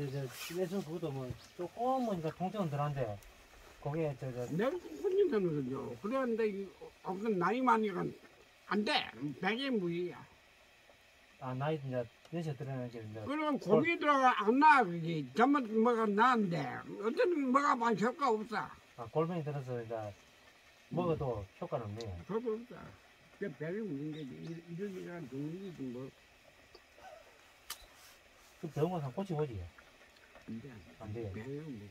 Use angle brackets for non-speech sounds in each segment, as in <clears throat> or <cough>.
저저 예전 그것도 뭐 이제 통증은 덜한데 거기에 저저 내가 혼자는 거죠. 그런데 이 없는 나이 많으니까 안 돼. 백이 무이야. 아 나이 이제 들어는 게 이제 그러면 고기 들어가 안 나, 그지. 전부 뭐가 나는데, 어떤 뭐가 많이 효과 없어. 아, 골병이 들어서 이제 먹어도 효과는 없네요. 그거 없어. 그 백이 무인 게지. 이러니까 동물이지 뭐. 그 병원 한 고치보지 안 돼. 안 돼요. 백이 무인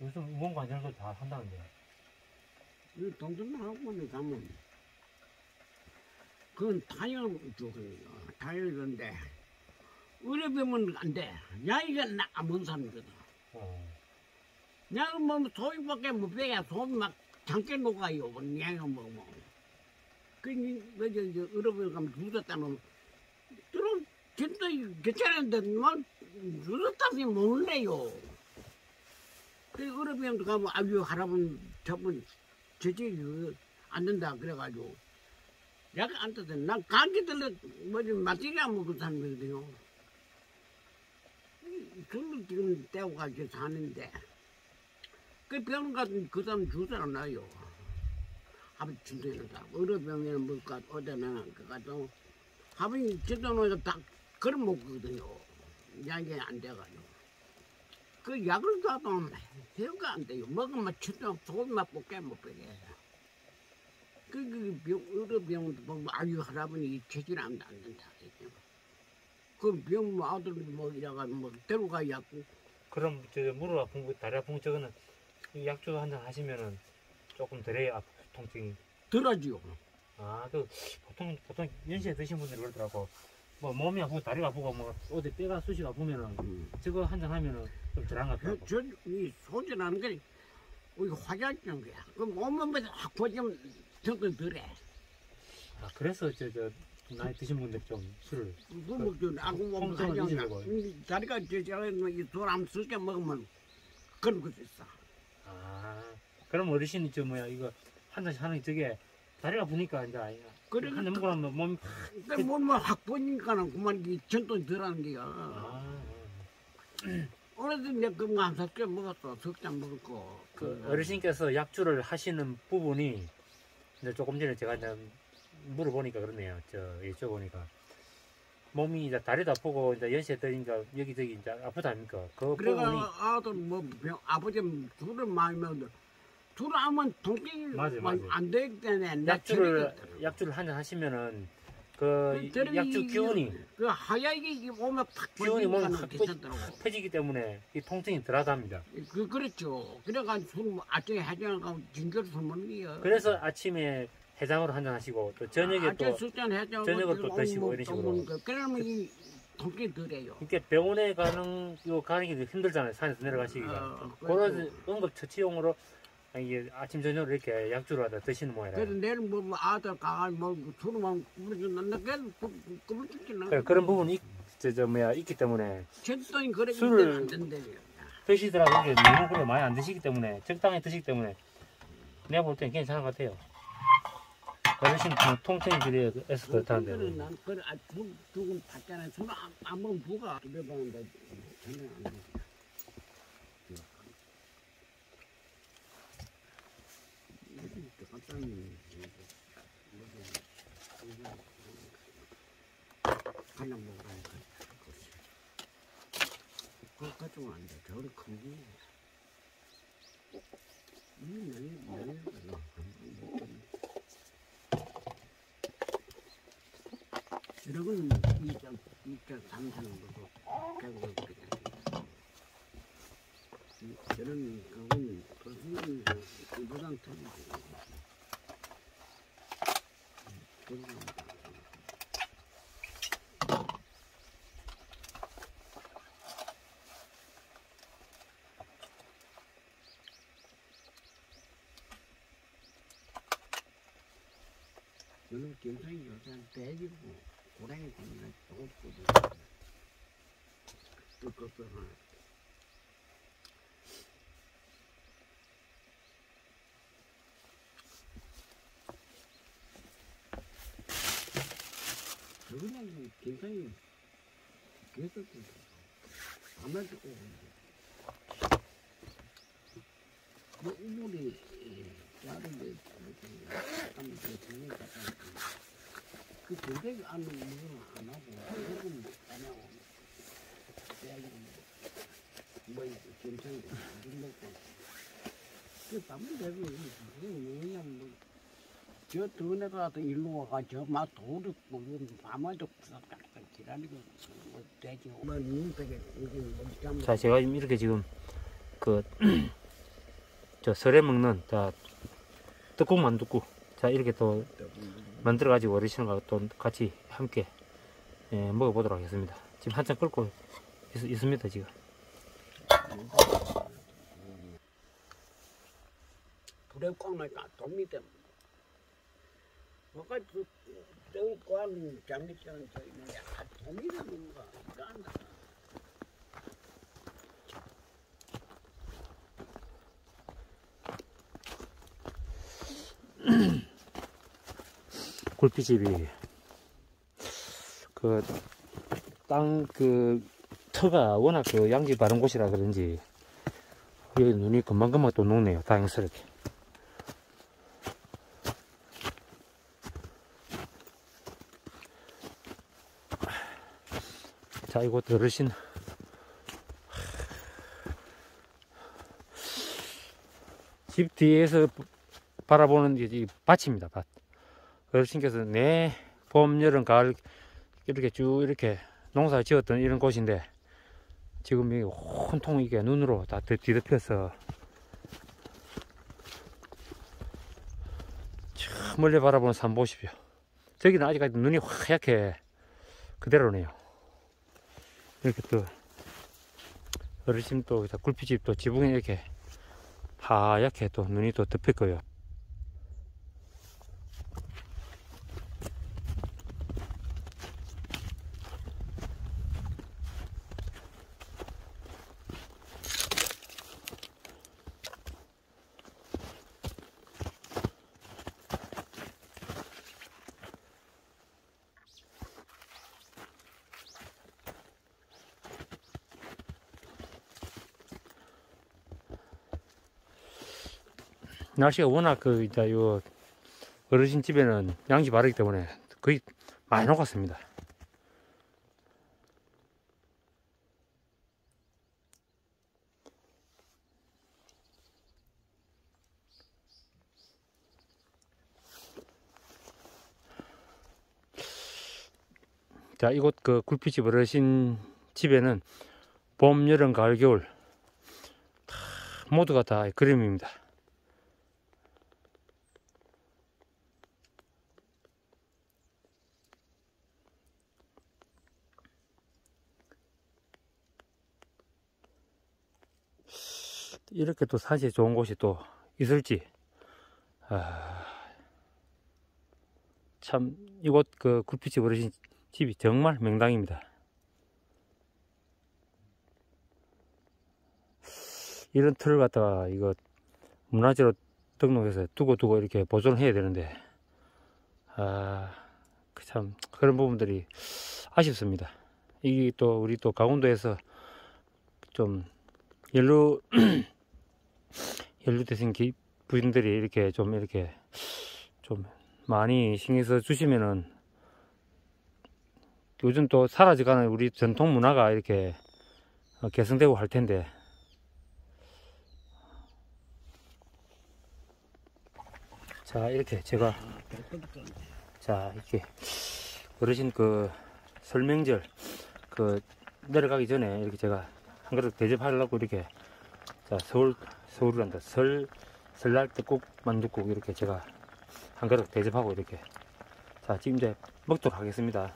요즘 이런 거다 한다는데. 이 동전학원에 가면, 그건 타이어 쪽이에요. 타이어인데, 의료병은 안 돼. 야이가 나먼 사람이거든. 어. 내가 뭐 소위밖에 못 빼야 소위 막 잠깐 녹아요. 내가 뭐 뭐. 그 그저 저 의료병 가면 주셨다면 들어 진짜 괜찮은데 뭐 주셨다면 모르네요. 그 의료병도 가면 아주 할아버지 저분 저지 안 된다 그래가지고 약안 떠도 난 감기 들려 뭐지 마티리 안 먹고 사는 거거든요. 그걸 지금 떼고 가지고 사는데 그 병원 가면 그 사람 주사를 놔요. 아버지 진짜는 다 의료병에는 뭘까 어디나 그 가도 아버지 진짜는 다 그런 먹거든요. 약이 안 돼가지고 그 약을 사도 효과 안 돼요. 먹으면 진짜 소금만 볶게 못 빼게. 그, 그 병, 의료병도 보면 아유 할아버지 체질 안 된다. 그 병 뭐 아들 뭐 이래가 뭐 데려가 약고 그럼 저 무릎 아픈 거 다리 아픈 거 저거는 이 약주 한 잔 하시면은 조금 덜해요 아, 통증이. 덜하지요. 아, 그 보통 보통 연세 드신 분들이 그러더라고. 뭐 몸이 아프고 다리가 아프고 뭐 어디 뼈가 쑤시가 아프면은 음. 저거 한 잔 하면은 좀 덜한 것 같더라고. 저이 소주라는 게 우리 화장증 거야. 그 몸만 확 보지면 정도 덜해. 아, 그래서 저 저 나이 드신 분들 좀 술을 그 먹죠. 아구 몸 통증을 화장증. 잊으려고. 이 다리가 저 저 이돌안 쓰게 먹으면 그런 것도 있어. 아, 그럼 어르신이 저 뭐야 이거 한 잔씩 하는 게 저게 다리가 아프니까 이제 그래 한잔 먹고 나면 몸이 그 몸만 확 보니까는 그만 이 전도 덜하는 게야. 아, 오래도 내가 한 삭개 먹었어. 석잔 먹었고. 그 어르신께서 약주를 하시는 부분이 이제 조금 전에 제가 이제 물어보니까 그러네요. 저 여쭤보니까 몸이 이제 다리도 아프고 이제 연세 드니까 여기저기 이제 아프다 아닙니까? 그 그래가 부분이 아들 뭐 병, 아버지 술을 많이 먹는데 통증이 맞아요, 많이 맞아요. 안 되기 때문에 내 약주를 약주를 한잔 하시면은 그 약주 이- 기운이 그 하얗게 오면 팍 기운이 몸에 확 괜찮더라고. 퍼지기 때문에 이 통증이 덜하답니다. 그 그렇죠. 그래가지고 술 아침에 해장을 가면 진짜로 술 먹는 게요. 그래서 아침에 해장으로 한잔 하시고 또 저녁에 아침에 또 술잔 해장 저녁을 또 드시고 이런 식으로. 그러면 이 통증이 덜해요. 이렇게 병원에 가는 요 가는 게 힘들잖아요. 산에서 내려가시기가. 어, 그런 그렇죠. 응급 처치용으로 이게 아침 저녁으로 이렇게 약주를 하다 드시는 모양이라. 그래서 내일 뭐, 뭐 아들 가가지고 뭐 술만 부르준다. 그래도 그걸 듣지는. 그래, 그런 부분이 있- 저, 저 뭐야 있기 때문에 전도인 그래 술을- 안 된대요. 드시더라도 이게 너무 그래 많이 안 드시기 때문에 적당히 드시기 때문에 내가 볼땐 괜찮은 것 같아요. 어르신 그 통증이 그래 애써 그래 그렇다는데. 난 그래 아, 두, 두금 받잖아. 술안 안 먹으면 부가 집에 가는데 전혀 안 돼. 하나 먹어야 돼. 그거 가지고 안 돼. 저리 큰 게. 이 면이 면이 이러고는 이점 이점 삼사는 거고 결국 그렇게 돼. 저는 그건 무슨 이보단 틀리지. 그런 거. 저는 김성이 요새 돼지고 고랑이 때문에 또 없거든. 뜯었어. 저거는 김성이 계속 뜯어. 밤에 듣고 뭐 우물이 자르게 이렇게 하면 되니까 그 전쟁 안는 물은 안 하고 그건 안 하고 뭐 괜찮고 물 먹고. 그 밤에 되고 뭐냐면 뭐. 저 더네가 같은 일로 와가 저막 돌을 보면 밤에도 싹싹 기다리고 뭐 되지 뭐 이게 뭐참 자, 제가 이렇게 지금 그, <clears throat> 저 설에 먹는, 자, 떡국 만둣국. 자, 이렇게 또 만들어 가지고 어르신과 또 같이 함께 예, 먹어보도록 하겠습니다. 지금 한참 끓고 있, 있습니다, 지금. 불에 꽉 나니까 돈이 돼. 뭐가 그 땡꽝 장기처럼 저 있는데 아 돈이 되는 거가 깐다. 굴피집이. 그땅그 터가 워낙 그 양지 바른 곳이라 그런지 여기 눈이 금방금방 또 녹네요 다행스럽게. 자 이곳 어르신. 집 뒤에서 바라보는 이 밭입니다 밭 어르신께서 내 봄, 여름, 가을 이렇게 쭉 이렇게 농사 지었던 이런 곳인데 지금 이 온통 이게 눈으로 다 뒤- 뒤덮여서 저 멀리 바라보는 산 보십시오. 저기는 아직까지 눈이 하얗게 그대로네요. 이렇게 또 어르신 또 굴피집 또 지붕에 이렇게 하얗게 또 눈이 또 덮였고요. 날씨가 워낙 그 이제 요 어르신 집에는 양지 바르기 때문에 거의 많이 녹았습니다. 자, 이곳 그 굴피집 어르신 집에는 봄, 여름, 가을, 겨울 다 모두가 다 그림입니다. 이렇게 또 사실 좋은 곳이 또 있을지 아, 참 이곳 그 굴피집 어르신 집이 정말 명당입니다. 이런 틀을 갖다가 이거 문화재로 등록해서 두고 두고 이렇게 보존을 해야 되는데 아, 그참 그런 부분들이 아쉽습니다. 이게 또 우리 또 강원도에서 좀 연루 <clears throat> 연루되신 기- 부인들이 이렇게 좀 이렇게 좀 많이 신경 써 주시면은 요즘 또 사라져가는 우리 전통 문화가 이렇게 어, 개성되고 할 텐데. 자 이렇게 제가 자 이렇게 어르신 그 설명절 그 내려가기 전에 이렇게 제가 한 그릇 대접하려고 이렇게 자 서울 서울이란다. 설 설날 떡국 만둣국 이렇게 제가 한 그릇 대접하고 이렇게 자 지금 이제 먹도록 하겠습니다